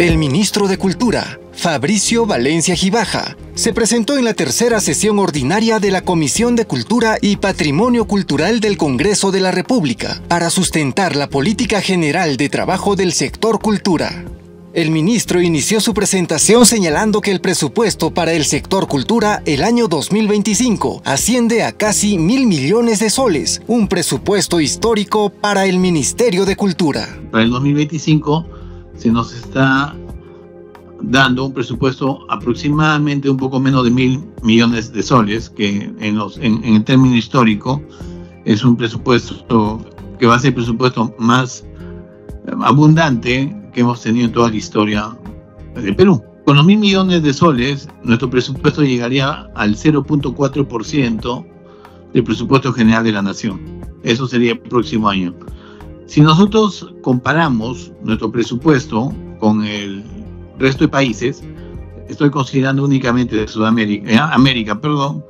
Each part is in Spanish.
El ministro de Cultura, Fabricio Valencia Gibaja, se presentó en la tercera sesión ordinaria de la Comisión de Cultura y Patrimonio Cultural del Congreso de la República para sustentar la política general de trabajo del sector cultura. El ministro inició su presentación señalando que el presupuesto para el sector cultura el año 2025 asciende a casi mil millones de soles, un presupuesto histórico para el Ministerio de Cultura. Para el 2025 se nos está dando un presupuesto aproximadamente un poco menos de mil millones de soles, que en, los, en, el término histórico es un presupuesto que va a ser el presupuesto más abundante que hemos tenido en toda la historia de Perú. Con los mil millones de soles, nuestro presupuesto llegaría al 0.4% del presupuesto general de la nación. Eso sería el próximo año. Si nosotros comparamos nuestro presupuesto con el resto de países, estoy considerando únicamente de Sudamérica, eh, América, perdón,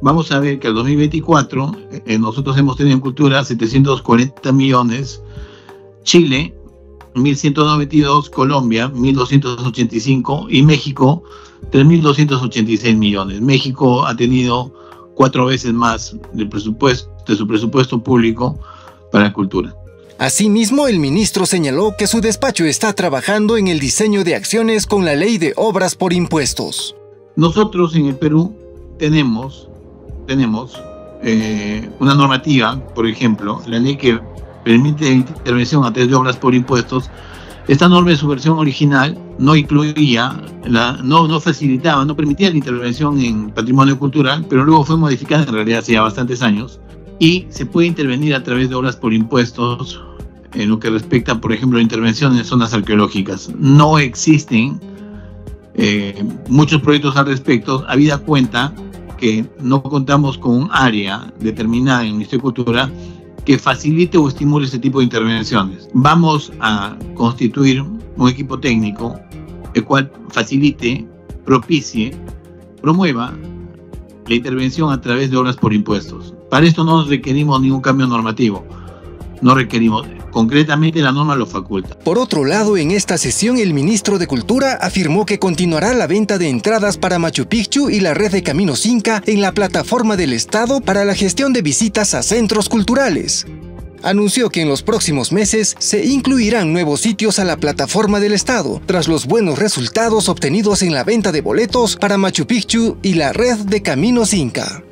vamos a ver que al 2024 eh, nosotros hemos tenido en cultura 740 millones, Chile 1192, Colombia 1285 y México 3286 millones. México ha tenido cuatro veces más del presupuesto, de su presupuesto público para cultura. Asimismo, el ministro señaló que su despacho está trabajando en el diseño de acciones con la ley de obras por impuestos. Nosotros en el Perú tenemos, tenemos eh, una normativa, por ejemplo, la ley que permite intervención a través de obras por impuestos. Esta norma en su versión original no incluía, no, no facilitaba, no permitía la intervención en patrimonio cultural, pero luego fue modificada en realidad hace ya bastantes años y se puede intervenir a través de obras por impuestos en lo que respecta, por ejemplo, a intervención en zonas arqueológicas. No existen eh, muchos proyectos al respecto, habida cuenta que no contamos con un área determinada en el Ministerio de Cultura que facilite o estimule este tipo de intervenciones. Vamos a constituir un equipo técnico el cual facilite, propicie, promueva la intervención a través de obras por impuestos. Para esto no requerimos ningún cambio normativo. No requerimos, concretamente la norma lo faculta. Por otro lado, en esta sesión el ministro de Cultura afirmó que continuará la venta de entradas para Machu Picchu y la red de Caminos Inca en la plataforma del Estado para la gestión de visitas a centros culturales anunció que en los próximos meses se incluirán nuevos sitios a la plataforma del Estado, tras los buenos resultados obtenidos en la venta de boletos para Machu Picchu y la red de Caminos Inca.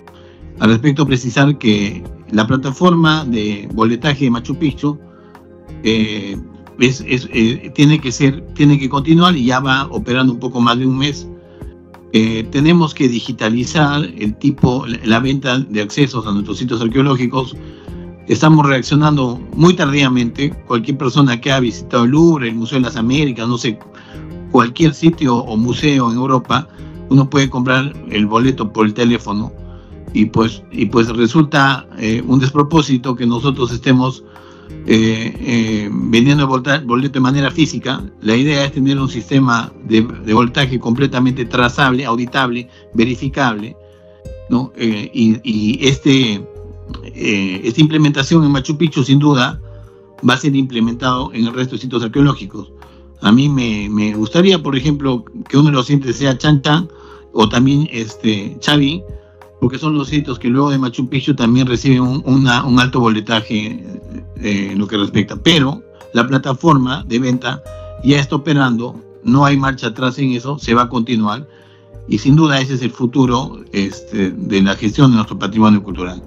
Al respecto, precisar que la plataforma de boletaje de Machu Picchu eh, eh, tiene que ser, tiene que continuar y ya va operando un poco más de un mes. Eh, tenemos que digitalizar el tipo, la venta de accesos a nuestros sitios arqueológicos. Estamos reaccionando muy tardíamente. Cualquier persona que ha visitado el Louvre, el Museo de las Américas, no sé, cualquier sitio o museo en Europa, uno puede comprar el boleto por el teléfono y pues, y pues resulta eh, un despropósito que nosotros estemos eh, eh, vendiendo boleto de manera física. La idea es tener un sistema de, voltaje completamente trazable, auditable, verificable, ¿no? y, y este, esta implementación en Machu Picchu sin duda va a ser implementado en el resto de sitios arqueológicos. A mí me, me gustaría, por ejemplo, que uno de los sitios sea Chan Chan o también este, Chavi, porque son los sitios que luego de Machu Picchu también reciben un, alto boletaje eh, en lo que respecta. Pero la plataforma de venta ya está operando, no hay marcha atrás en eso, se va a continuar y sin duda ese es el futuro este, de la gestión de nuestro patrimonio cultural.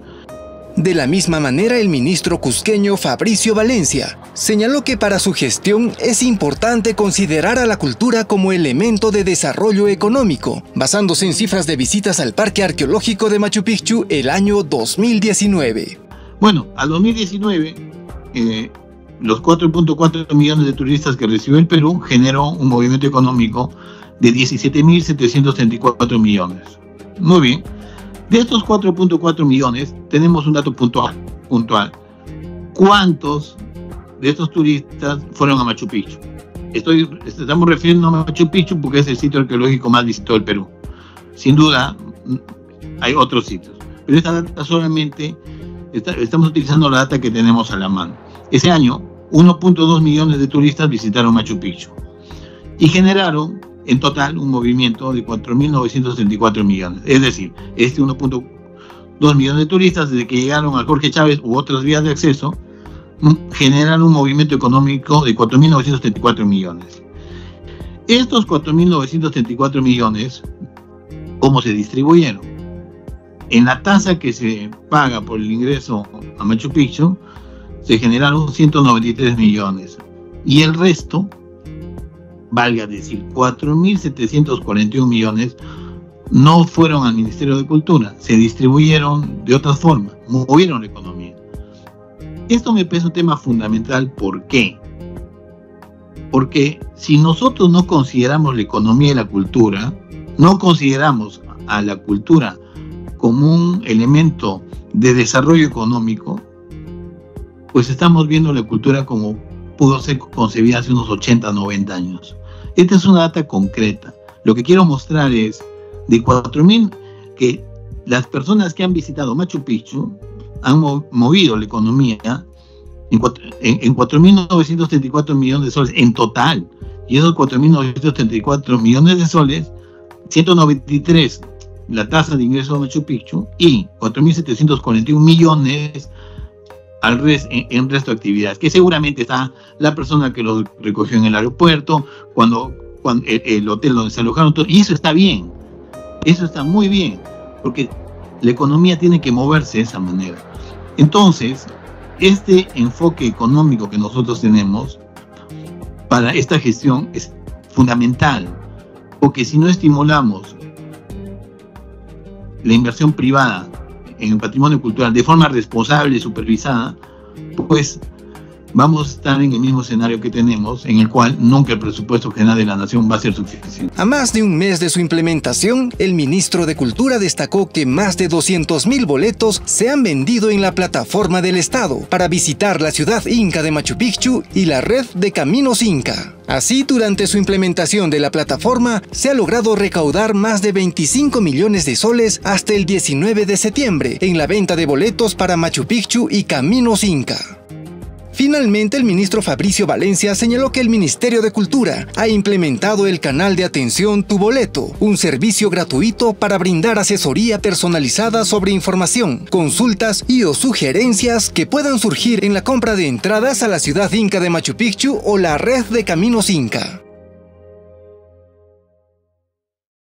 De la misma manera, el ministro cusqueño Fabricio Valencia señaló que para su gestión es importante considerar a la cultura como elemento de desarrollo económico, basándose en cifras de visitas al Parque Arqueológico de Machu Picchu el año 2019. Bueno, al 2019, eh, los 4.4 millones de turistas que recibió el Perú generó un movimiento económico de 17.734 millones. Muy bien. De estos 4.4 millones, tenemos un dato puntual, puntual. ¿Cuántos de estos turistas fueron a Machu Picchu? Estoy, estamos refiriendo a Machu Picchu porque es el sitio arqueológico más visitado del Perú. Sin duda, hay otros sitios. Pero esta data solamente, estamos utilizando la data que tenemos a la mano. Ese año, 1.2 millones de turistas visitaron Machu Picchu. y generaron en total un movimiento de 4.934 millones. Es decir, este 1.2 millones de turistas desde que llegaron a Jorge Chávez u otras vías de acceso generan un movimiento económico de 4.934 millones. Estos 4.934 millones, ¿cómo se distribuyeron? En la tasa que se paga por el ingreso a Machu Picchu, se generaron 193 millones. Y el resto valga decir, 4.741 millones no fueron al Ministerio de Cultura, se distribuyeron de otras formas, movieron la economía. Esto me parece un tema fundamental, ¿por qué? Porque si nosotros no consideramos la economía y la cultura, no consideramos a la cultura como un elemento de desarrollo económico, pues estamos viendo la cultura como pudo ser concebida hace unos 80, 90 años. Esta es una data concreta. Lo que quiero mostrar es de 4.000 que las personas que han visitado Machu Picchu han movido la economía en, 4.934 millones de soles en total. Y esos 4.934 millones de soles, 193 la tasa de ingreso a Machu Picchu y 4.741 millones al res, en, resto de actividades, que seguramente está la persona que los recogió en el aeropuerto, cuando, cuando el, hotel donde se alojaron, y eso está bien, eso está muy bien, porque la economía tiene que moverse de esa manera. Entonces, este enfoque económico que nosotros tenemos para esta gestión es fundamental, porque si no estimulamos la inversión privada en el patrimonio cultural de forma responsable y supervisada, pues vamos a estar en el mismo escenario que tenemos, en el cual nunca el presupuesto general de la nación va a ser suficiente. A más de un mes de su implementación, el ministro de Cultura destacó que más de 200.000 boletos se han vendido en la plataforma del Estado para visitar la ciudad inca de Machu Picchu y la red de Caminos Inca. Así, durante su implementación de la plataforma, se ha logrado recaudar más de 25 millones de soles hasta el 19 de septiembre en la venta de boletos para Machu Picchu y Caminos Inca. Finalmente, el ministro Fabricio Valencia señaló que el Ministerio de Cultura ha implementado el canal de atención Tu Boleto, un servicio gratuito para brindar asesoría personalizada sobre información, consultas y o sugerencias que puedan surgir en la compra de entradas a la ciudad inca de Machu Picchu o la red de caminos inca.